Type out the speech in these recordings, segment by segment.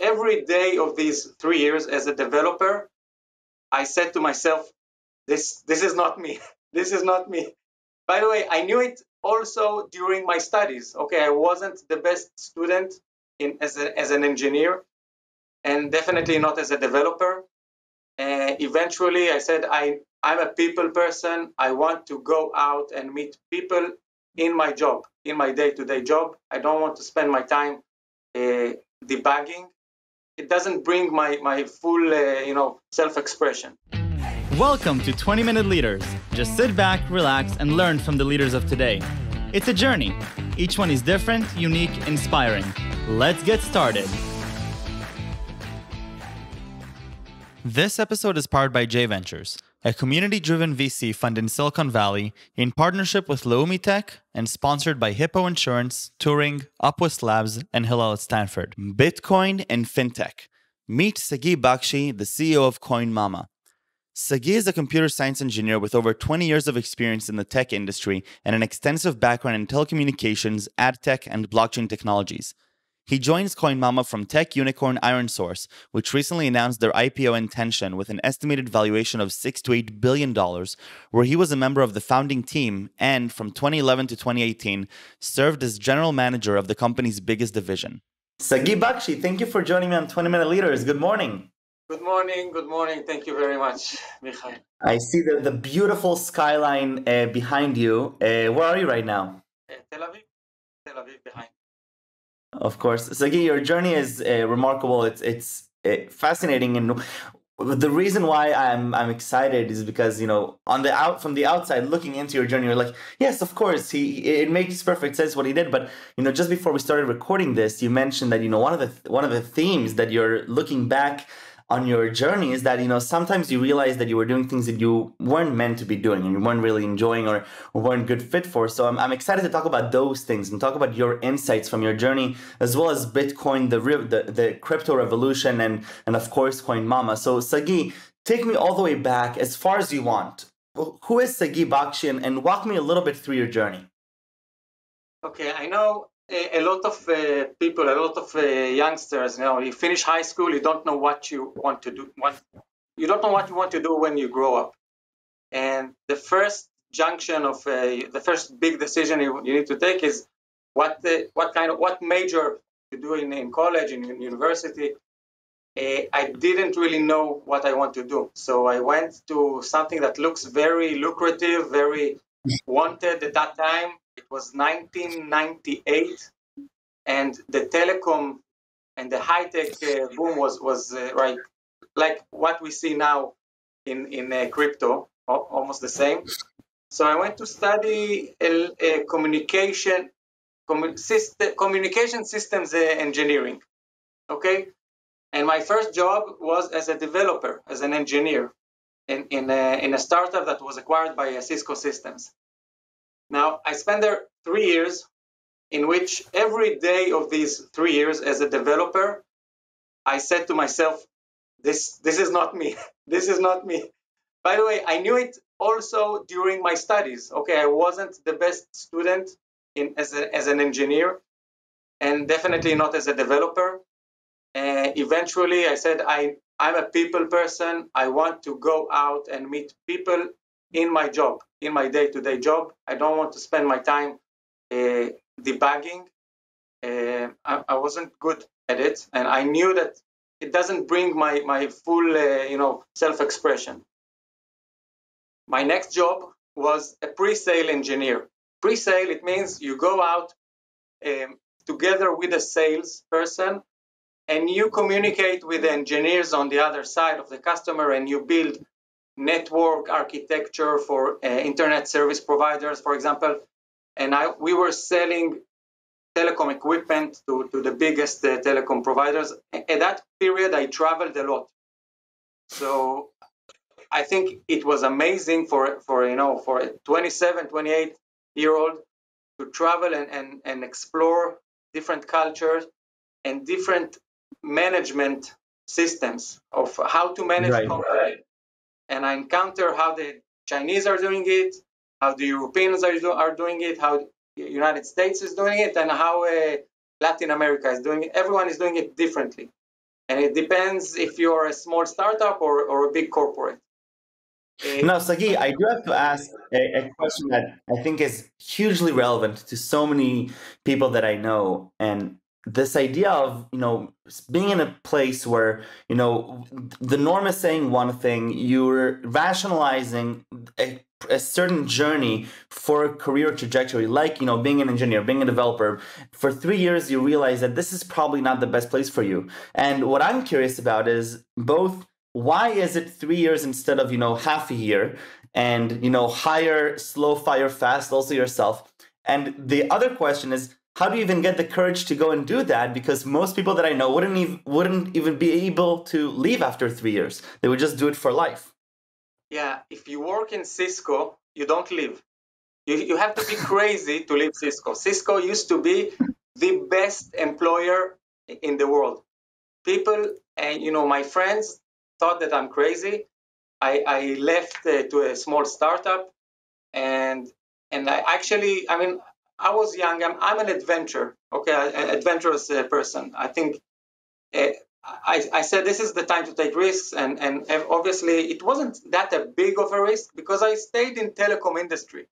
every day of these three years as a developer, I said to myself, this, this is not me. This is not me. By the way, I knew it also during my studies. Okay, I wasn't the best student in, as, a, as an engineer and definitely not as a developer. Uh, eventually, I said, I, I'm a people person. I want to go out and meet people in my job, in my day-to-day job. I don't want to spend my time uh, debugging. It doesn't bring my, my full, uh, you know, self-expression. Welcome to 20 Minute Leaders. Just sit back, relax, and learn from the leaders of today. It's a journey. Each one is different, unique, inspiring. Let's get started. This episode is powered by J Ventures, a community driven VC fund in Silicon Valley in partnership with Leumi Tech and sponsored by Hippo Insurance, Turing, Upwest Labs, and Hillel at Stanford. Bitcoin and FinTech. Meet Sagi Bakshi, the CEO of Coinmama. Sagi is a computer science engineer with over 20 years of experience in the tech industry and an extensive background in telecommunications, ad tech, and blockchain technologies. He joins Coinmama from tech unicorn ironSource, which recently announced their IPO intention with an estimated valuation of 6 to 8 billion dollars, where he was a member of the founding team and from 2011 to 2018 served as general manager of the company's biggest division. Sagi Bakshi, thank you for joining me on 20 Minute Leaders. Good morning. Good morning. Good morning. Thank you very much, Michael. I see the, the beautiful skyline uh, behind you. Uh, where are you right now? Uh, Tel Aviv. Tel Aviv behind. Of course, Sagi, your journey is uh, remarkable. It's it's uh, fascinating, and the reason why I'm I'm excited is because you know on the out from the outside looking into your journey, you're like, yes, of course, he it makes perfect sense what he did. But you know, just before we started recording this, you mentioned that you know one of the one of the themes that you're looking back on your journey is that you know sometimes you realize that you were doing things that you weren't meant to be doing and you weren't really enjoying or, weren't good fit for. So I'm, I'm excited to talk about those things and talk about your insights from your journey as well as bitcoin the the, the crypto revolution and and of course Coinmama so sagi take me all the way back as far as you want. Who is sagi bakshi and, and walk me a little bit through your journey? Okay i know a, lot of uh, people, a lot of uh, youngsters, you know, you finish high school, you don't know what you want to do. What, you don't know what you want to do when you grow up. And the first junction of uh, the first big decision you, you, need to take is what what kind of what major to do in, in college in, in university. Uh, I didn't really know what I want to do, so I went to something that looks very lucrative, very wanted at that time, it was 1998, and the telecom and the high tech uh, boom was was uh, right like what we see now in in uh, crypto, almost the same. So I went to study communication commun- system, communication systems uh, engineering. Okay, and my first job was as a developer, as an engineer, in in a, in a startup that was acquired by uh, Cisco Systems. Now, I spent there three years in which every day of these three years as a developer, I said to myself, this, this is not me. this is not me. By the way, I knew it also during my studies. Okay, I wasn't the best student in, as, a, as an engineer and definitely not as a developer. Uh, eventually, I said, I, I'm a people person. I want to go out and meet people in my job, in my day-to-day job. I don't want to spend my time uh, debugging. Uh, I, I, wasn't good at it, and I knew that it doesn't bring my my full uh, you know self-expression. My next job was a pre-sale engineer. Pre-sale it means you go out um, together with a sales person and you communicate with the engineers on the other side of the customer and you build network architecture for uh, internet service providers, for example. And I, we were selling telecom equipment to, to the biggest uh, telecom providers. At that period, I traveled a lot. So I think it was amazing for, for you know, for a 27, 28 year old to travel and, and, and explore different cultures and different management systems of how to manage right and I encounter how the Chinese are doing it, how the Europeans are, are doing it, how the United States is doing it, and how uh, Latin America is doing it. Everyone is doing it differently. and it depends if you're a small startup or, or a big corporate. Now, Sagi, I do have to ask a, a, question that I think is hugely relevant to so many people that I know, and this idea of you know being in a place where you know the norm is saying one thing, you're rationalizing a a certain journey for a career trajectory, like you know being an engineer, being a developer, for three years you realize that this is probably not the best place for you. And what I'm curious about is both why is it three years instead of you know half a year, and you know hire slow fire fast also yourself. And the other question is how do you even get the courage to go and do that? Because most people that I know wouldn't even wouldn't even be able to leave after three years. They would just do it for life yeah, if you work in Cisco, you don't leave. You, you have to be crazy to leave Cisco. Cisco used to be the best employer in the world. People, and you know, my friends thought that I'm crazy. I, I left uh, to a small startup, and and I actually, I mean, I was young. I'm, I'm an adventure, okay, an adventurous uh, person. I think uh, I, I, said this is the time to take risks and, and obviously it wasn't that a big of a risk because I stayed in telecom industry.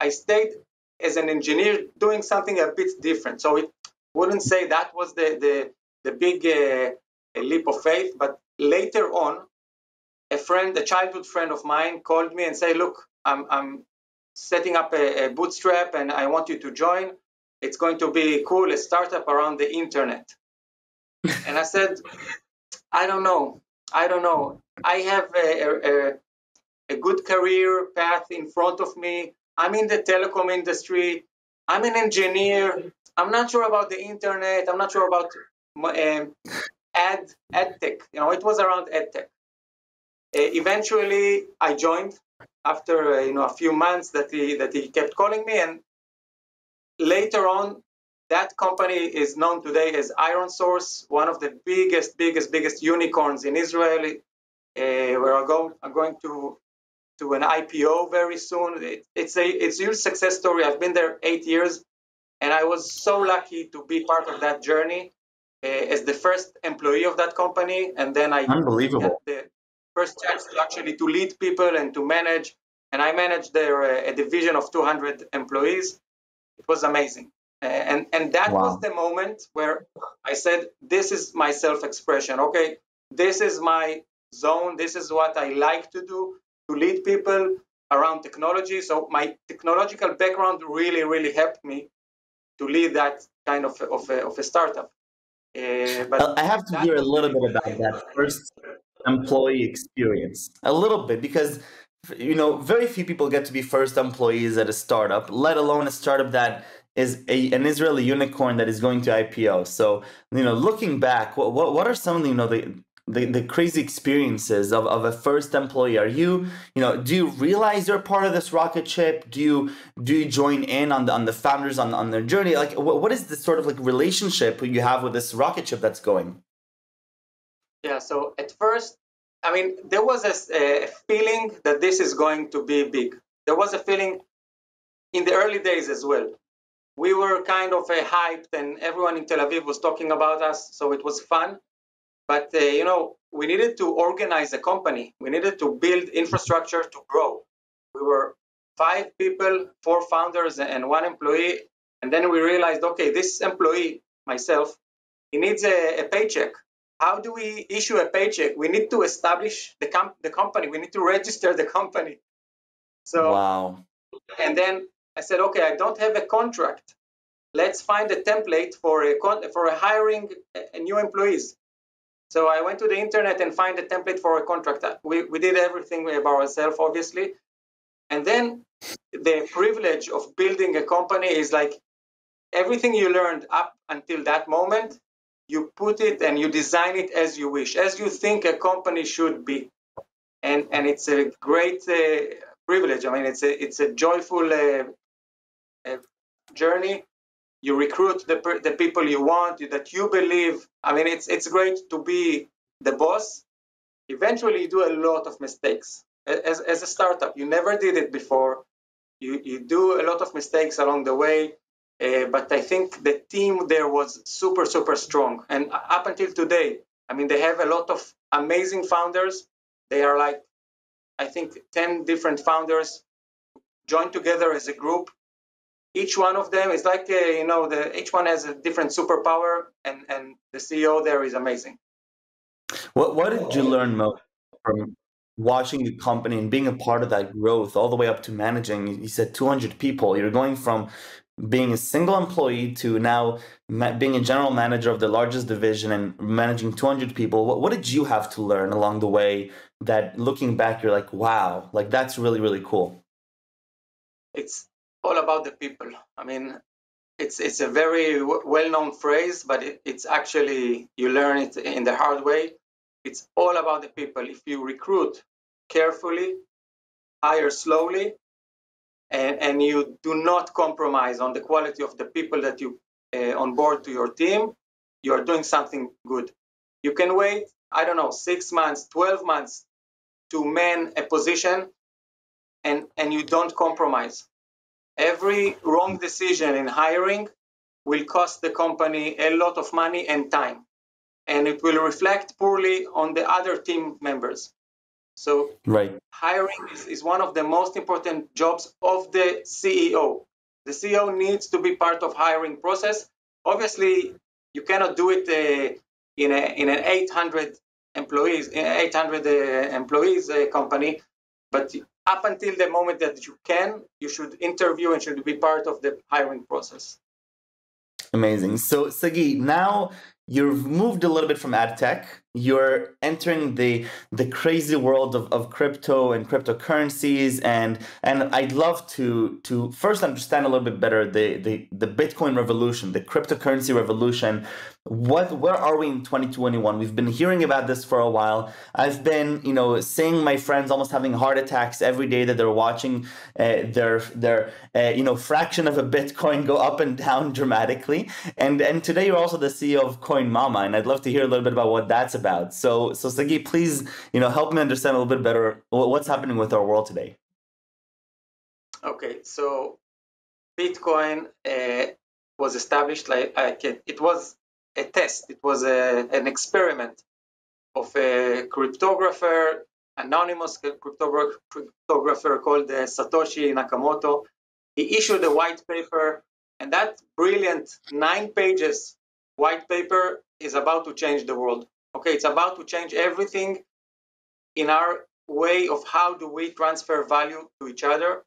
I stayed as an engineer doing something a bit different. So it wouldn't say that was the, the, the big uh, leap of faith, but later on, a friend, a childhood friend of mine called me and said, look, I'm, I'm setting up a, a bootstrap and I want you to join. It's going to be cool, a startup around the internet and I said, I don't know. I don't know. I have a, a, a good career path in front of me. I'm in the telecom industry. I'm an engineer. I'm not sure about the internet. I'm not sure about um, ad ad tech. You know, it was around ad tech. Uh, eventually, I joined after uh, you know a few months that he that he kept calling me, and later on, that company is known today as ironSource, one of the biggest, biggest, biggest unicorns in Israel. Uh, we're going, going to to an IPO very soon. It, it's a it's a huge success story. I've been there eight years, and I was so lucky to be part of that journey uh, as the first employee of that company. And then I unbelievable the first chance to actually to lead people and to manage. And I managed their uh, a division of 200 employees. It was amazing. Uh, and and that wow. was the moment where I said, "This is my self-expression. Okay, this is my zone. This is what I like to do to lead people around technology. So my technological background really, really helped me to lead that kind of of a, of a startup. Uh, but I have to hear a little bit about that first employee experience, a little bit, because you know very few people get to be first employees at a startup, let alone a startup that is a, an Israeli unicorn that is going to IPO. So, you know, looking back, what, what, what are some of the, you know, the, the, the crazy experiences of, of a first employee? Are you, you know, do you realize you're part of this rocket ship? Do you, do you join in on the, on the founders on, on their journey? Like, what, what is the sort of like relationship you have with this rocket ship that's going? Yeah. So at first, I mean, there was a, a feeling that this is going to be big. There was a feeling in the early days as well we were kind of uh, hyped and everyone in Tel Aviv was talking about us, so it was fun. But uh, you know, we needed to organize a company. We needed to build infrastructure to grow. We were five people, four founders, and one employee. And then we realized, okay, this employee, myself, he needs a, a paycheck. How do we issue a paycheck? We need to establish the, com- the company. We need to register the company. So, wow. And then I said, okay, I don't have a contract. Let's find a template for a con- for a hiring a new employees. So I went to the internet and find a template for a contract. Uh, we, we did everything by ourselves, obviously. And then the privilege of building a company is like everything you learned up until that moment, you put it and you design it as you wish, as you think a company should be. And, and it's a great uh, privilege. I mean, it's a, it's a joyful uh, journey. You recruit the, the people you want, that you believe. I mean, it's, it's great to be the boss. Eventually, you do a lot of mistakes. As, as a startup, you never did it before. You, you do a lot of mistakes along the way. Uh, but I think the team there was super, super strong. And up until today, I mean, they have a lot of amazing founders. They are like, I think, 10 different founders joined together as a group. Each one of them is like, a, you know, the, each one has a different superpower, and, and the CEO there is amazing. What, what did you learn most from watching the company and being a part of that growth all the way up to managing? You said 200 people. You're going from being a single employee to now being a general manager of the largest division and managing 200 people what, what did you have to learn along the way that looking back you're like wow like that's really really cool it's all about the people. I mean it's it's a very well-known phrase but it, it's actually you learn it in the hard way. It's all about the people. If you recruit carefully hire slowly and, and you do not compromise on the quality of the people that you uh, onboard to your team, you are doing something good. You can wait, I don't know, six months, 12 months to man a position and, and you don't compromise. Every wrong decision in hiring will cost the company a lot of money and time, and it will reflect poorly on the other team members. So right. hiring is, is one of the most important jobs of the CEO. The CEO needs to be part of hiring process. Obviously, you cannot do it uh, in a in an 800 employees 800 uh, employees uh, company, but up until the moment that you can, you should interview and should be part of the hiring process. Amazing. So Sagi, now you've moved a little bit from ad tech you're entering the the crazy world of, of crypto and cryptocurrencies and and I'd love to to first understand a little bit better the the, the Bitcoin revolution, the cryptocurrency revolution. What where are we in 2021? We've been hearing about this for a while. I've been, you know, seeing my friends almost having heart attacks every day that they're watching uh, their their uh, you know fraction of a Bitcoin go up and down dramatically. And and today you're also the CEO of Coinmama, and I'd love to hear a little bit about what that's about. So, so Sagi, please, you know, help me understand a little bit better what's happening with our world today. Okay, so Bitcoin uh, was established like, like it was a test. It was a, an experiment of a cryptographer, anonymous cryptographer, cryptographer called uh, Satoshi Nakamoto. He issued a white paper, and that brilliant nine pages white paper is about to change the world. Okay, it's about to change everything in our way of how do we transfer value to each other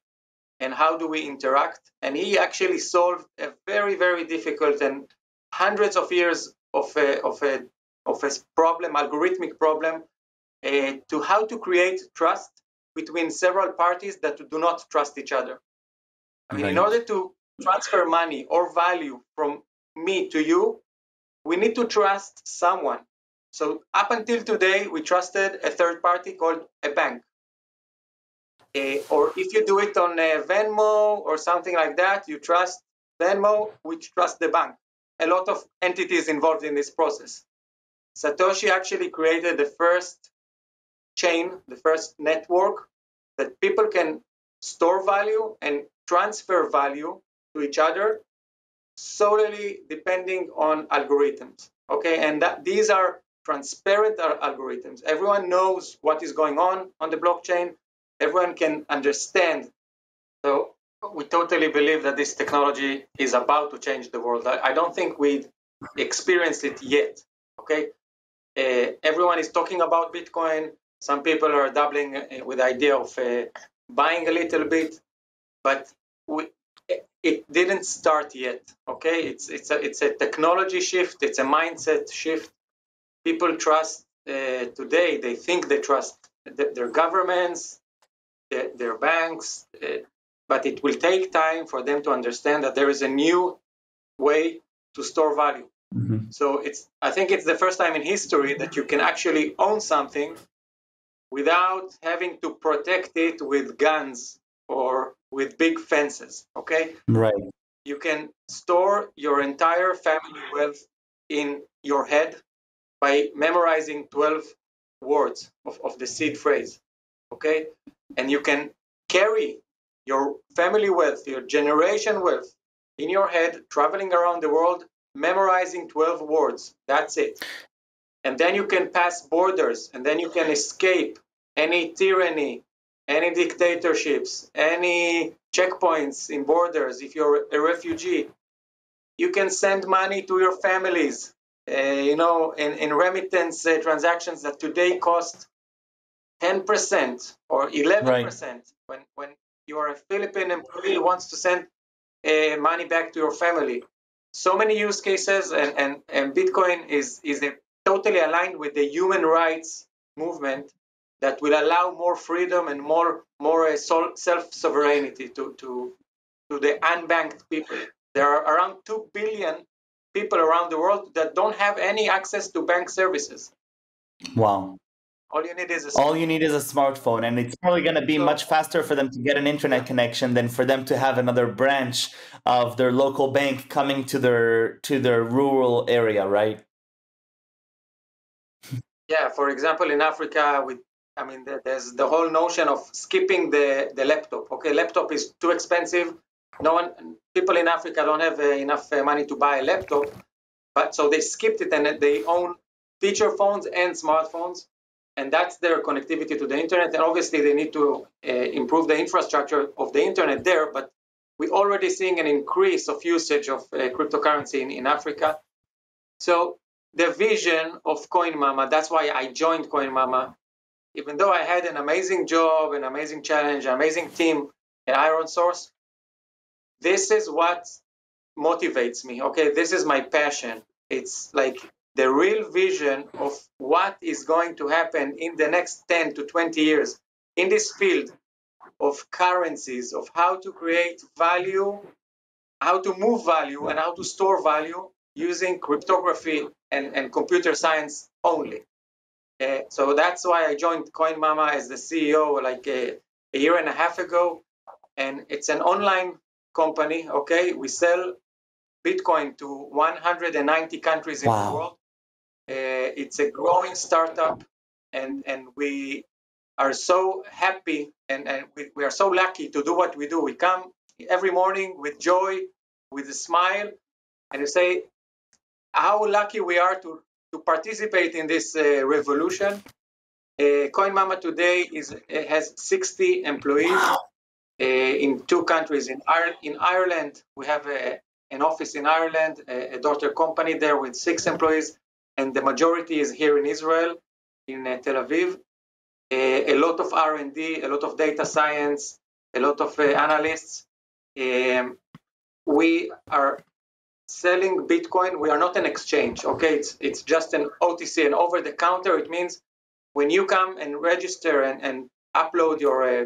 and how do we interact. And he actually solved a very, very difficult and hundreds of years of a, of a, of a problem, algorithmic problem, uh, to how to create trust between several parties that do not trust each other. I mean, right. in order to transfer money or value from me to you, we need to trust someone. So up until today, we trusted a third party called a bank. Uh, or if you do it on a Venmo or something like that, you trust Venmo, which trusts the bank. A lot of entities involved in this process. Satoshi actually created the first chain, the first network that people can store value and transfer value to each other solely depending on algorithms. Okay, and that, these are transparent algorithms. Everyone knows what is going on on the blockchain. Everyone can understand. So we totally believe that this technology is about to change the world. I, don't think we've experienced it yet. Okay, uh, everyone is talking about Bitcoin. Some people are dabbling uh, with the idea of uh, buying a little bit, but we, it didn't start yet. Okay, it's it's a it's a technology shift. It's a mindset shift people trust uh, today, they think they trust their governments, their banks, uh, but it will take time for them to understand that there is a new way to store value. Mm-hmm. So it's I think it's the first time in history that you can actually own something without having to protect it with guns or with big fences. Okay? Right. You can store your entire family wealth in your head by memorizing 12 words of, of the seed phrase. Okay? And you can carry your family wealth, your generation wealth in your head, traveling around the world, memorizing 12 words. That's it. and then you can pass borders, and then you can escape any tyranny, any dictatorships, any checkpoints in borders. If you're a refugee, you can send money to your families. Uh, you know, in, in remittance uh, transactions that today cost 10% or 11% right. when, when you're a Philippine employee who wants to send uh, money back to your family. So many use cases, and, and, and Bitcoin is, is totally aligned with the human rights movement that will allow more freedom and more more self sovereignty to, to to the unbanked people. There are around two billion people around the world that don't have any access to bank services. Wow. All you need is a all you need is a smartphone, and it's probably going to be so, much faster for them to get an internet connection than for them to have another branch of their local bank coming to their to their rural area, right? Yeah, for example, in Africa, with I mean, there's the whole notion of skipping the the laptop. Okay, laptop is too expensive. No one, people in Africa don't have uh, enough uh, money to buy a laptop, but so they skipped it and they own feature phones and smartphones and that's their connectivity to the internet. And obviously, they need to uh, improve the infrastructure of the internet there. But we're already seeing an increase of usage of uh, cryptocurrency in, in Africa. So the vision of Coinmama, that's why I joined Coinmama. Even though I had an amazing job, an amazing challenge, an amazing team at ironSource, this is what motivates me. Okay, this is my passion. It's like the real vision of what is going to happen in the next 10 to 20 years in this field of currencies, of how to create value, how to move value, and how to store value using cryptography and, and computer science only. Uh, so that's why I joined Coinmama as the CEO like a, a year and a half ago. And it's an online company, okay? We sell Bitcoin to 190 countries in wow. the world. Uh, it's a growing startup, and and we are so happy and, and we, we are so lucky to do what we do. We come every morning with joy, with a smile, and we say how lucky we are to, to participate in this uh, revolution. Uh, Coinmama today is has 60 employees wow. Uh, in two countries. In, in Ireland, we have a, an office in Ireland, a, a daughter company there with six employees and the majority is here in Israel, in uh, Tel Aviv. Uh, a lot of R&D, a lot of data science, a lot of analysts. Um, we are selling Bitcoin. We are not an exchange, okay? It's, it's just an OTC, an over-the-counter. It means when you come and register and, and upload your uh,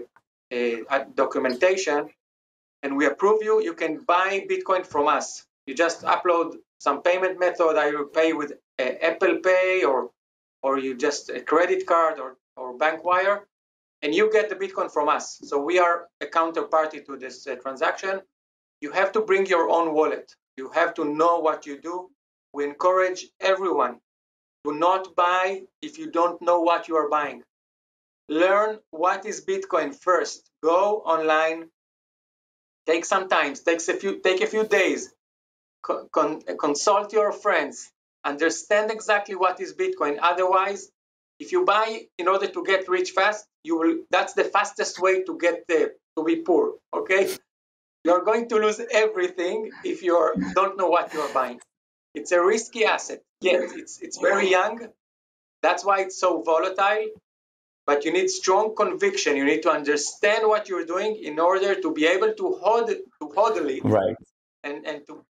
documentation and we approve you, you can buy Bitcoin from us. You just upload some payment method. I will pay with Apple Pay or or you just a credit card or, or bank wire, and you get the Bitcoin from us. So we are a counterparty to this uh, transaction. You have to bring your own wallet. You have to know what you do. We encourage everyone to not buy if you don't know what you are buying. Learn what is Bitcoin first. Go online. Take some time. Takes a few. Take a few days. Con consult your friends understand exactly what is Bitcoin. Otherwise, if you buy in order to get rich fast, you will. That's the fastest way to get there to be poor. Okay, you're going to lose everything if you don't know what you're buying. It's a risky asset. Yes, it's it's very young. That's why it's so volatile. But you need strong conviction. You need to understand what you're doing in order to be able to hold to hodl it, right? And and to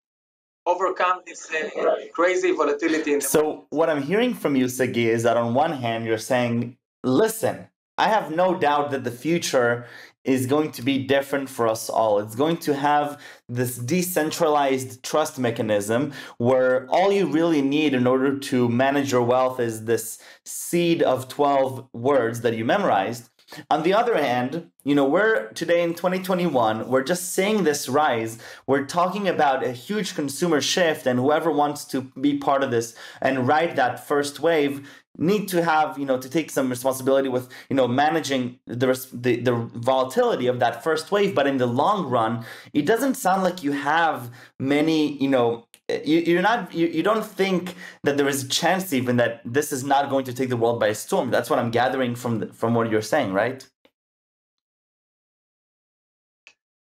overcome this uh, crazy volatility. so market. what I'm hearing from you, Sagi, is that on one hand you're saying, listen, I have no doubt that the future is going to be different for us all. It's going to have this decentralized trust mechanism where all you really need in order to manage your wealth is this seed of 12 words that you memorized. On the other hand, you know, we're today in 2021, we're just seeing this rise. We're talking about a huge consumer shift, and whoever wants to be part of this and ride that first wave need to have you know to take some responsibility with you know managing the, the the volatility of that first wave but in the long run it doesn't sound like you have many you know you, you're not you, you don't think that there is a chance even that this is not going to take the world by storm. That's what I'm gathering from the, from what you're saying, right?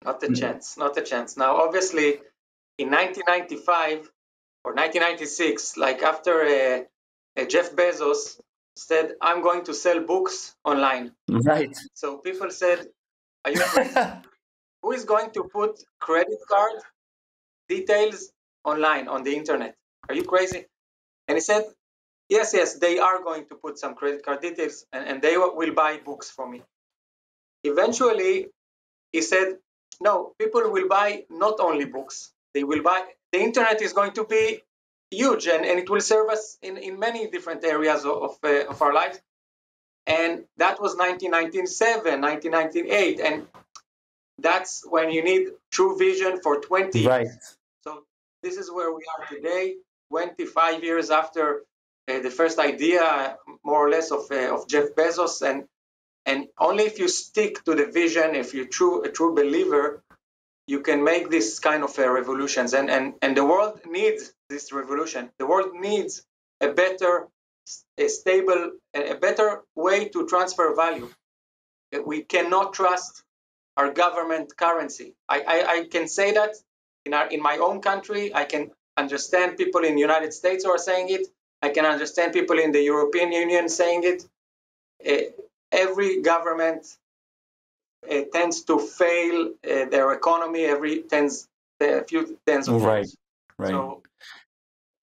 Not a mm. chance. Not a chance. Now, obviously, in 1995 or 1996, like after uh, uh, Jeff Bezos said, "I'm going to sell books online." Right. So people said, "Are you who is going to put credit card details online on the internet? Are you crazy?" And he said, "Yes, yes, they are going to put some credit card details, and, and they will buy books from me." Eventually, he said, "No, people will buy not only books; they will buy. The internet is going to be huge and, and it will serve us in, in many different areas of, of, uh, of our lives. And that was 1997, 1998. And that's when you need true vision for 20 right. years. So this is where we are today, 25 years after uh, the first idea, more or less, of, uh, of Jeff Bezos. And, and only if you stick to the vision, if you're true, a true believer, you can make this kind of uh, revolutions. And, and and the world needs this revolution. The world needs a better a stable a better way to transfer value. We cannot trust our government currency. I i, I can say that in our in my own country i can understand people in the united states who are saying it. I can understand people in the european union saying it. Uh, every government uh, tends to fail uh, their economy every tens, a few tens of right, years. Right. So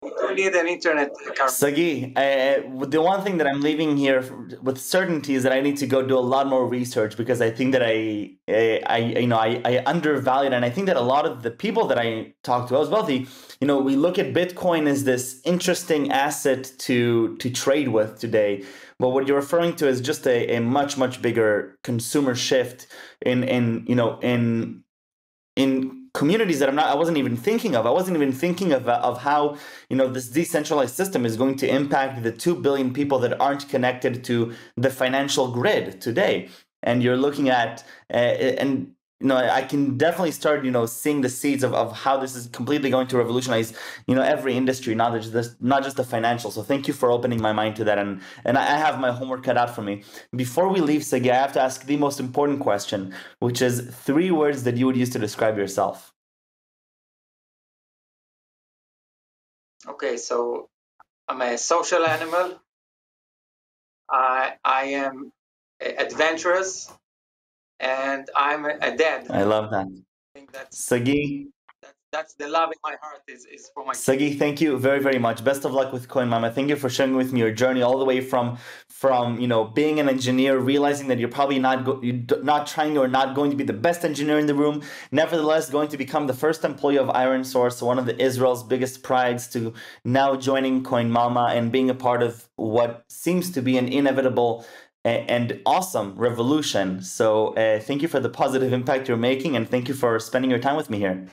you need an internet Sagi, uh, the one thing that I'm leaving here with certainty is that I need to go do a lot more research because I think that I, I, you know, I, I undervalued, and I think that a lot of the people that I talk to, I was wealthy, you know, we look at Bitcoin as this interesting asset to to trade with today, but what you're referring to is just a, a much much bigger consumer shift in in you know in in communities that I'm not I wasn't even thinking of. I wasn't even thinking of of how, you know, this decentralized system is going to impact the 2 billion people that aren't connected to the financial grid today. And you're looking at uh, and you know, I can definitely start, you know, seeing the seeds of, of how this is completely going to revolutionize, you know, every industry, not just this, not just the financial. So thank you for opening my mind to that, and and I have my homework cut out for me. Before we leave, Sagi, I have to ask the most important question, which is three words that you would use to describe yourself. Okay, so I'm a social animal. I I am adventurous and I'm a dad. I love that. I think that's Sagi. That's, that's the love in my heart is, is for my Sagi, thank you very, very much. Best of luck with Coinmama. Thank you for sharing with me your journey all the way from from you know being an engineer, realizing that you're probably not go- you're not trying or not going to be the best engineer in the room. Nevertheless, going to become the first employee of ironSource, one of the Israel's biggest prides, to now joining Coinmama and being a part of what seems to be an inevitable and awesome revolution. So uh, thank you for the positive impact you're making, and thank you for spending your time with me here.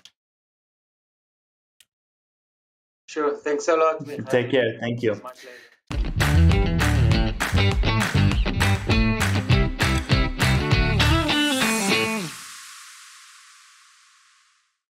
Sure. Thanks a lot. Take care. Thank you.